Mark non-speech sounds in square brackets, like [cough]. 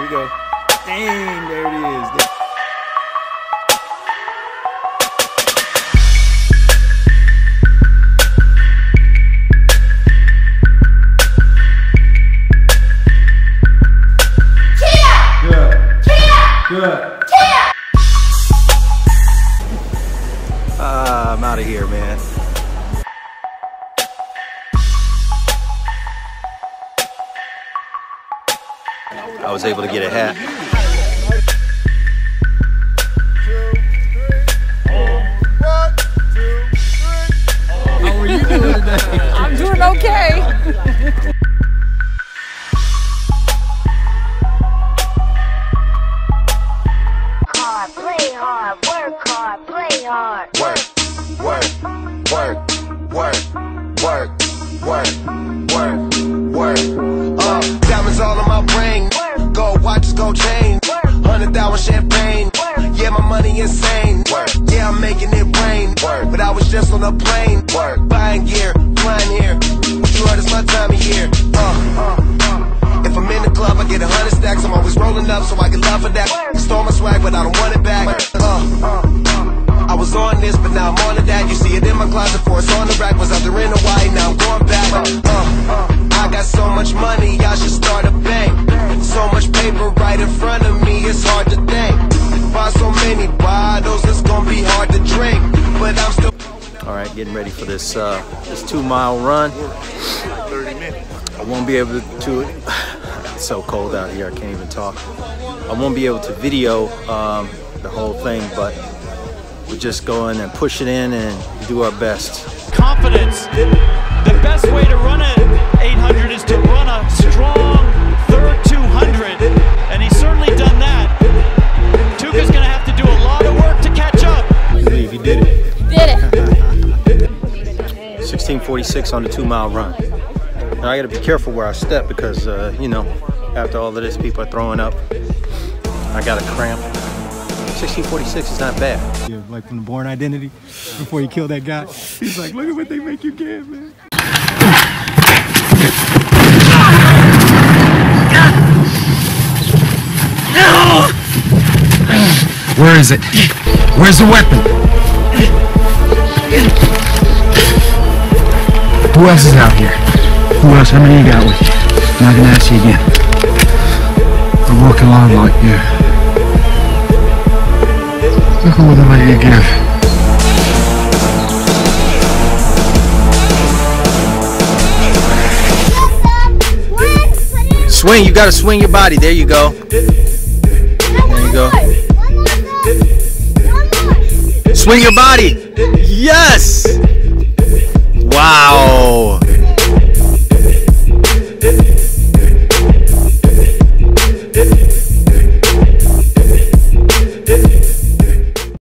we go. Dang, there it is. Good. Good. Uh, I'm out of here, man. I was able to get a hat. How are you doing today? I'm doing okay. hard, play hard, work hard, play hard. work, work, work, work, work, work, work, work. Uh, all in my brain. Gold watches, gold chains. Hundred thousand champagne. Yeah, my money insane. Yeah, I'm making it rain. But I was just on a plane. Buying gear, flying here. What you heard is my time of year. Uh, uh, uh. If I'm in the club, I get a hundred stacks. I'm always rolling up, so I get love for that. Stole my swag, but I don't want it back. Uh, uh, I was on this, but now I'm on to that. You see it in my closet, for it's on the rack. Was out there in Hawaii, now I'm going back. Uh, uh, I got so much money, I should start getting ready for this uh, this two mile run. I won't be able to. [sighs] It's so cold out here. I can't even talk. I won't be able to video um, the whole thing, but we're just going and push it in and do our best. confidence. 1646 on the two mile run. Now I gotta be careful where I step because, uh, you know, after all of this, people are throwing up. I got a cramp. 1646 is not bad. Yeah, like from the Bourne Identity, before you kill that guy. He's like, look at what they make you give, man. Where is it? Where's the weapon? Who else is out here? Who else? How many you got with you? I'm not gonna ask you again. I'm walking along like you. Look at what the way you give. Swing, you gotta swing your body. There you go. There you go. Swing your body. Yes. Wow.